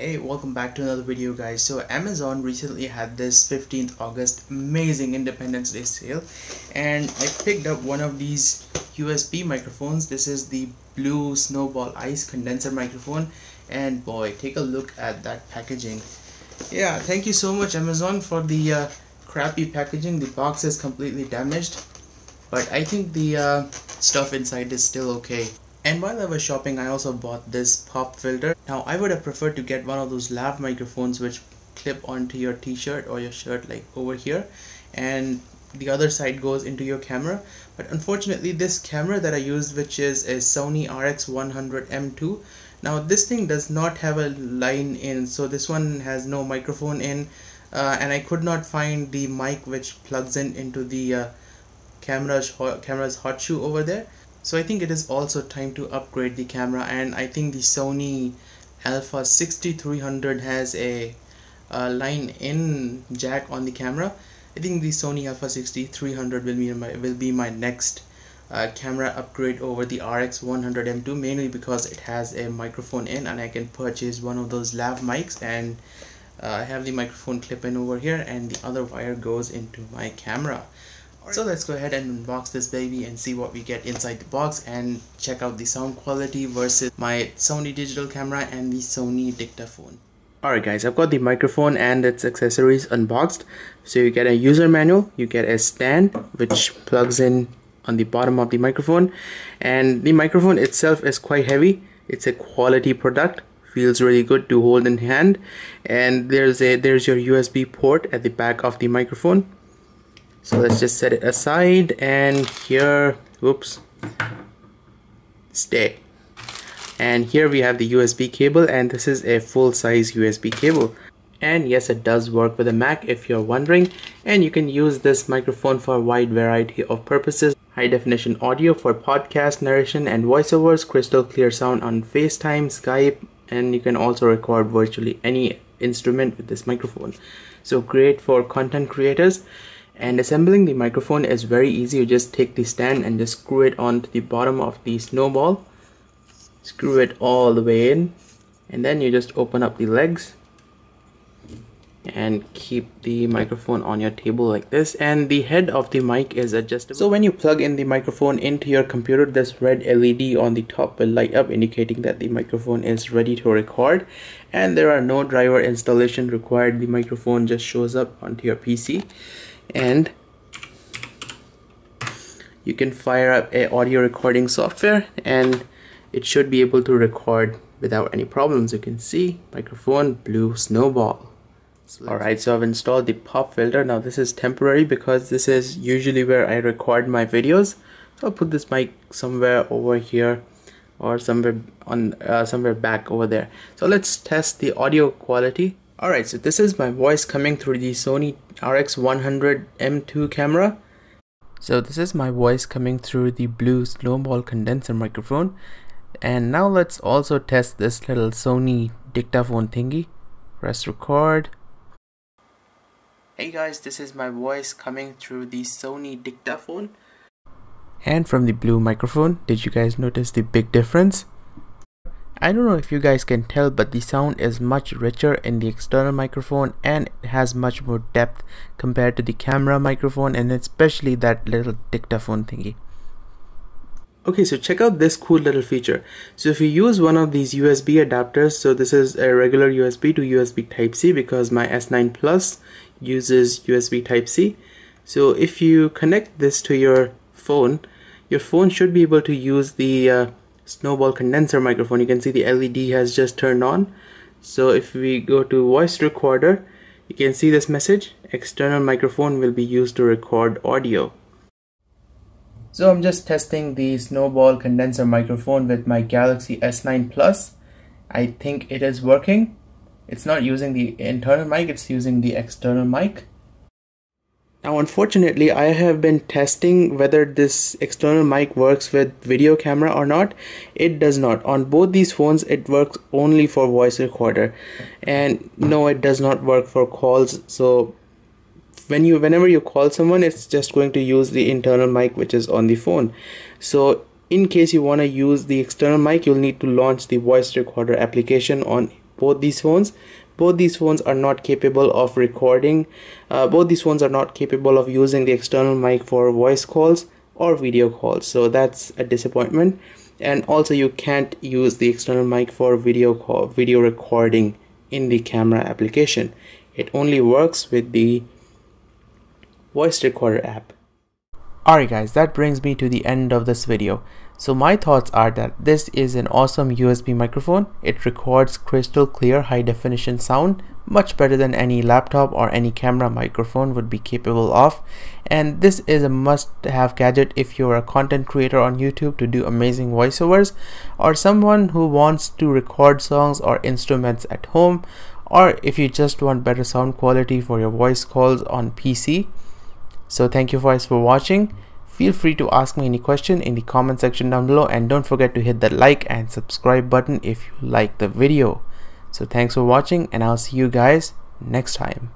Hey, welcome back to another video guys. So Amazon recently had this 15th August amazing Independence Day sale and I picked up one of these USB microphones. This is the Blue Snowball Ice condenser microphone and boy, take a look at that packaging. Yeah, thank you so much Amazon for the uh, crappy packaging. The box is completely damaged but I think the uh, stuff inside is still okay. And while I was shopping, I also bought this pop filter. Now, I would have preferred to get one of those lav microphones which clip onto your t-shirt or your shirt like over here. And the other side goes into your camera. But unfortunately this camera that I used which is a Sony RX100M2 now this thing does not have a line in so this one has no microphone in. Uh, and I could not find the mic which plugs in into the uh, camera's, camera's hot shoe over there so I think it is also time to upgrade the camera and I think the Sony Alpha 6300 has a, line in jack on the camera. I think the Sony Alpha 6300 will be my will be my next uh, camera upgrade over the RX 100 M2 mainly because it has a microphone in and I can purchase one of those lav mics and uh, I have the microphone clip in over here and the other wire goes into my camera so let's go ahead and unbox this baby and see what we get inside the box and check out the sound quality versus my Sony digital camera and the Sony dictaphone. Alright guys, I've got the microphone and its accessories unboxed. So you get a user manual, you get a stand which plugs in on the bottom of the microphone and the microphone itself is quite heavy. It's a quality product feels really good to hold in hand and there's a there's your USB port at the back of the microphone so let's just set it aside and here whoops stay. And here we have the USB cable and this is a full-size USB cable. And yes it does work with a Mac if you're wondering. And you can use this microphone for a wide variety of purposes. High definition audio for podcast narration and voiceovers crystal clear sound on FaceTime Skype and you can also record virtually any instrument with this microphone. So great for content creators and assembling the microphone is very easy. You just take the stand and just screw it onto the bottom of the snowball. Screw it all the way in. And then you just open up the legs and keep the microphone on your table like this. And the head of the mic is adjustable. So when you plug in the microphone into your computer this red led on the top will light up indicating that the microphone is ready to record. And there are no driver installation required. The microphone just shows up onto your pc and you can fire up a audio recording software and it should be able to record without any problems. You can see microphone blue snowball. Alright so I've installed the pop filter. Now this is temporary because this is usually where I record my videos. So I'll put this mic somewhere over here or somewhere on uh, somewhere back over there. So let's test the audio quality. Alright, so this is my voice coming through the Sony RX100 M2 camera. So this is my voice coming through the blue snowball condenser microphone. And now let's also test this little Sony dictaphone thingy. Press record. Hey guys, this is my voice coming through the Sony dictaphone. And from the blue microphone, did you guys notice the big difference? I don't know if you guys can tell but the sound is much richer in the external microphone and it has much more depth compared to the camera microphone and especially that little dictaphone thingy. Okay, so check out this cool little feature. So if you use one of these USB adapters, so this is a regular USB to USB Type-C because my S9 Plus uses USB Type-C. So if you connect this to your phone, your phone should be able to use the uh, snowball condenser microphone. You can see the LED has just turned on. So if we go to voice recorder you can see this message. External microphone will be used to record audio. So I'm just testing the snowball condenser microphone with my Galaxy S9 Plus. I think it is working. It's not using the internal mic it's using the external mic now unfortunately I have been testing whether this external mic works with video camera or not. It does not. On both these phones it works only for voice recorder and no it does not work for calls so when you whenever you call someone it's just going to use the internal mic which is on the phone. So in case you want to use the external mic you'll need to launch the voice recorder application on both these phones both these phones are not capable of recording uh, both these phones are not capable of using the external mic for voice calls or video calls. So that's a disappointment. And also you can't use the external mic for video call video recording in the camera application. It only works with the voice recorder app. Alright guys that brings me to the end of this video so my thoughts are that this is an awesome USB microphone. It records crystal clear high definition sound much better than any laptop or any camera microphone would be capable of and this is a must have gadget if you're a content creator on YouTube to do amazing voiceovers or someone who wants to record songs or instruments at home or if you just want better sound quality for your voice calls on PC. So thank you guys for watching. Feel free to ask me any question in the comment section down below and don't forget to hit that like and subscribe button if you like the video. So thanks for watching and I'll see you guys next time.